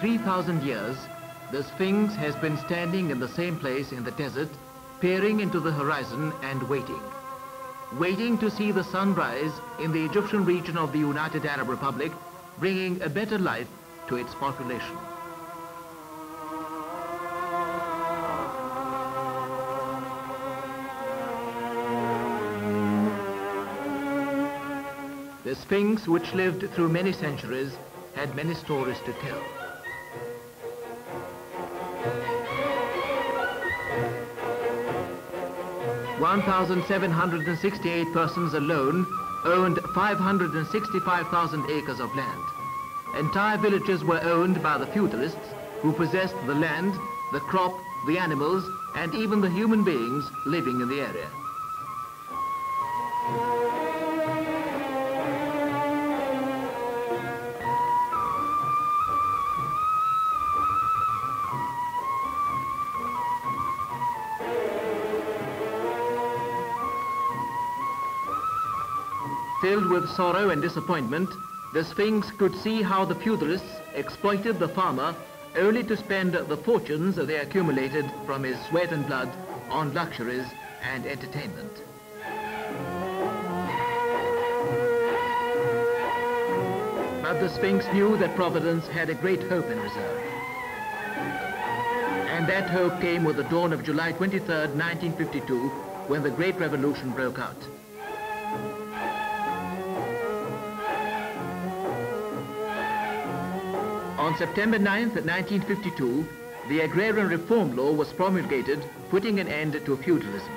3,000 years, the Sphinx has been standing in the same place in the desert, peering into the horizon and waiting. Waiting to see the sun rise in the Egyptian region of the United Arab Republic, bringing a better life to its population. The Sphinx, which lived through many centuries, had many stories to tell. One thousand seven hundred and sixty-eight persons alone owned 565,000 acres of land. Entire villages were owned by the feudalists who possessed the land, the crop, the animals, and even the human beings living in the area. Filled with sorrow and disappointment, the Sphinx could see how the feudalists exploited the farmer only to spend the fortunes they accumulated from his sweat and blood on luxuries and entertainment. But the Sphinx knew that Providence had a great hope in reserve. And that hope came with the dawn of July 23, 1952, when the Great Revolution broke out. On September 9, 1952, the Agrarian Reform Law was promulgated, putting an end to feudalism.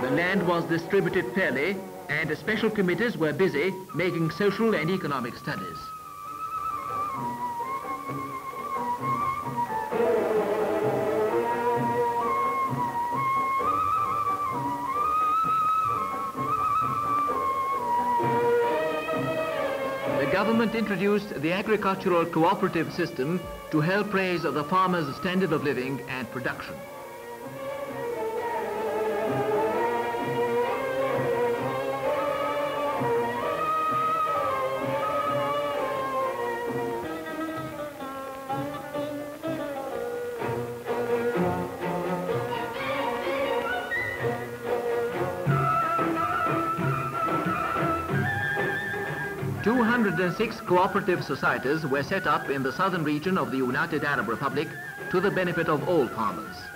The land was distributed fairly, and special committees were busy making social and economic studies. Government introduced the agricultural cooperative system to help raise the farmers' standard of living and production. Two hundred and six cooperative societies were set up in the southern region of the United Arab Republic to the benefit of all farmers.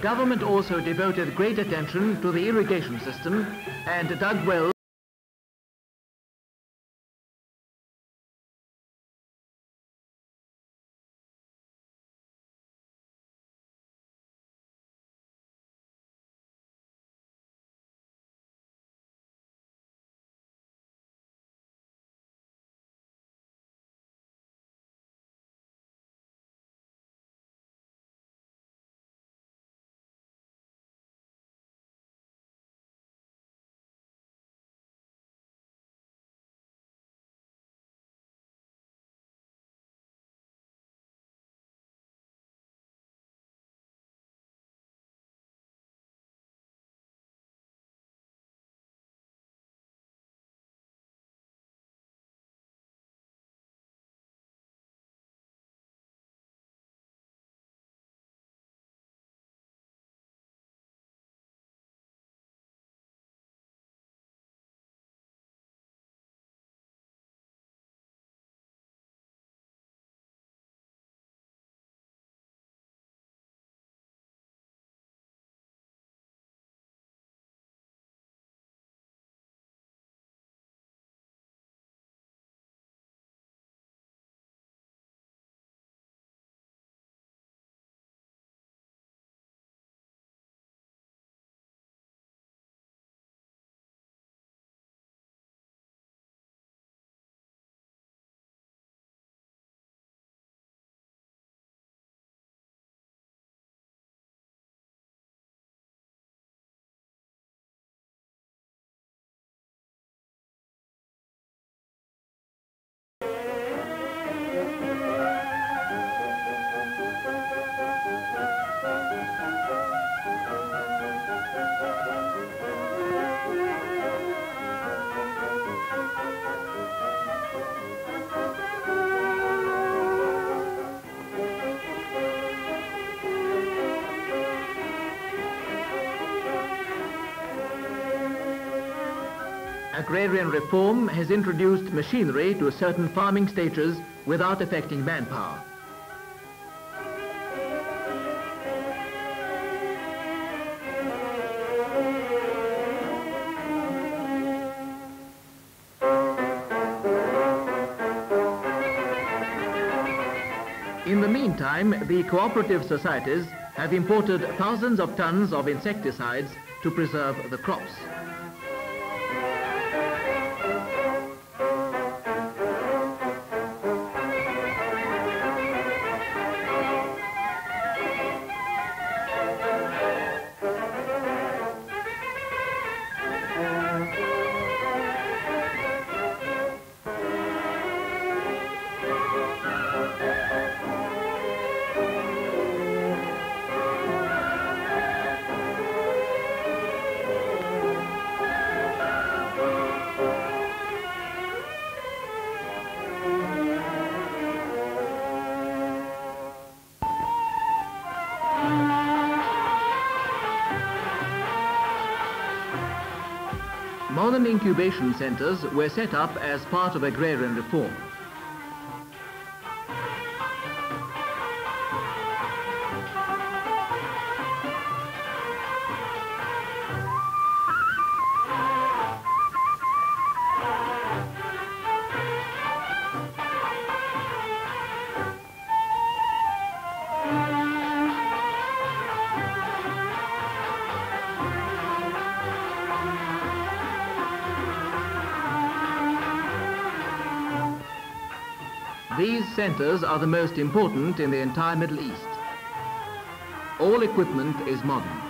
Government also devoted great attention to the irrigation system and dug wells Agrarian reform has introduced machinery to certain farming stages without affecting manpower. In the meantime, the cooperative societies have imported thousands of tons of insecticides to preserve the crops. Modern incubation centres were set up as part of agrarian reform. These centres are the most important in the entire Middle East. All equipment is modern.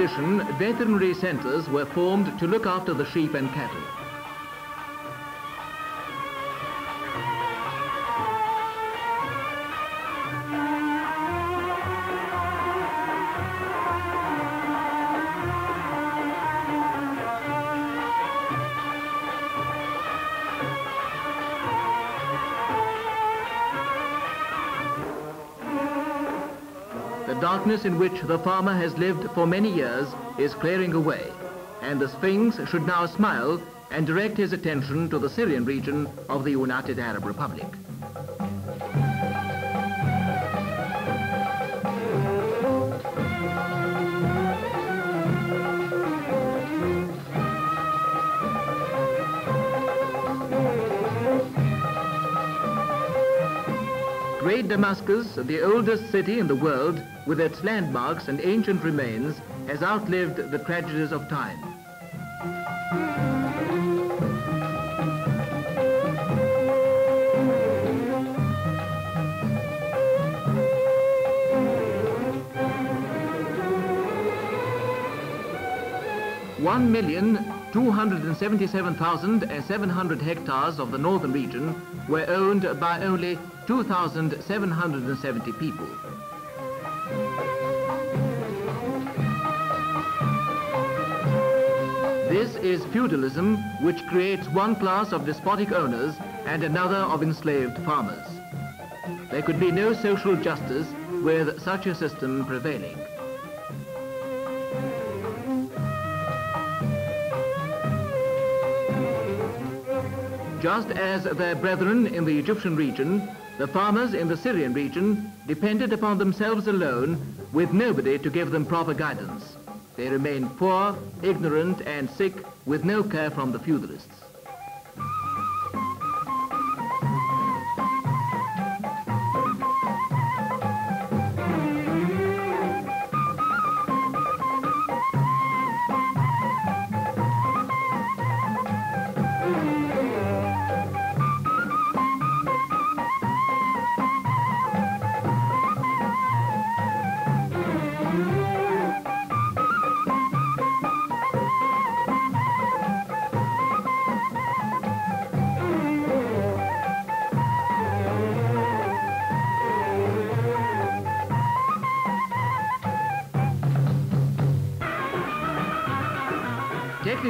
Addition, veterinary centres were formed to look after the sheep and cattle. Darkness in which the farmer has lived for many years is clearing away, and the Sphinx should now smile and direct his attention to the Syrian region of the United Arab Republic. Damascus, the oldest city in the world, with its landmarks and ancient remains, has outlived the tragedies of time. One million two hundred and seventy-seven thousand seven hundred hectares of the northern region were owned by only 2,770 people. This is feudalism which creates one class of despotic owners and another of enslaved farmers. There could be no social justice with such a system prevailing. Just as their brethren in the Egyptian region, the farmers in the Syrian region depended upon themselves alone with nobody to give them proper guidance. They remained poor, ignorant and sick with no care from the feudalists.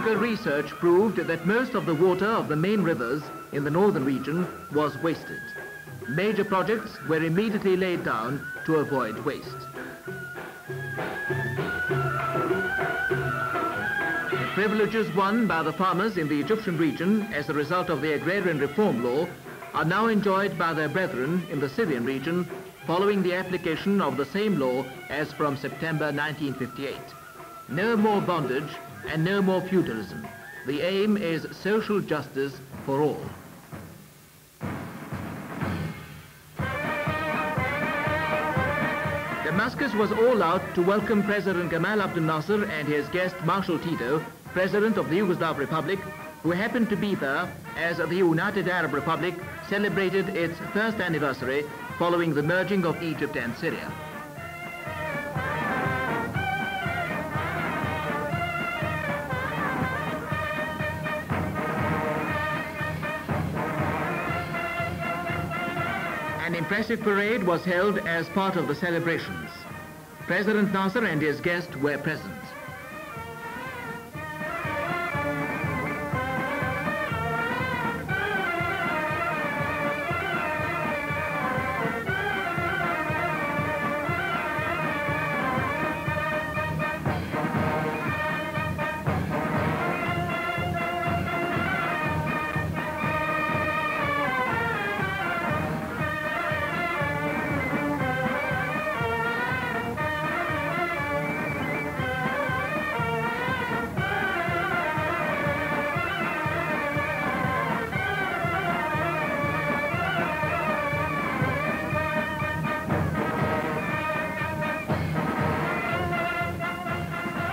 Technical research proved that most of the water of the main rivers in the northern region was wasted. Major projects were immediately laid down to avoid waste. The Privileges won by the farmers in the Egyptian region as a result of the agrarian reform law are now enjoyed by their brethren in the Syrian region following the application of the same law as from September 1958. No more bondage and no more feudalism. The aim is social justice for all. Damascus was all out to welcome President Gamal Abdel Nasser and his guest Marshal Tito, President of the Yugoslav Republic, who happened to be there as the United Arab Republic celebrated its first anniversary following the merging of Egypt and Syria. Impressive parade was held as part of the celebrations. President Nasser and his guest were present.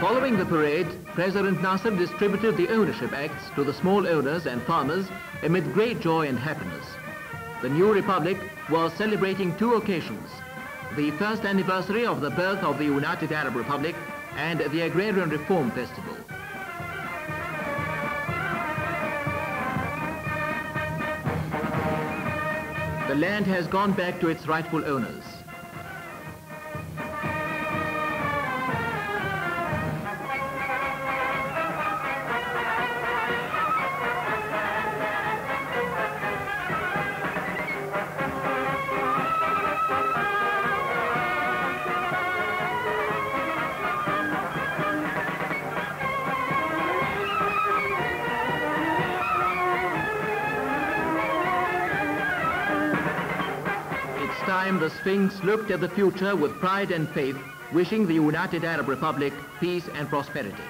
Following the parade, President Nasser distributed the ownership acts to the small owners and farmers amid great joy and happiness. The new republic was celebrating two occasions, the first anniversary of the birth of the United Arab Republic and the Agrarian Reform Festival. The land has gone back to its rightful owners. Time the Sphinx looked at the future with pride and faith, wishing the United Arab Republic peace and prosperity.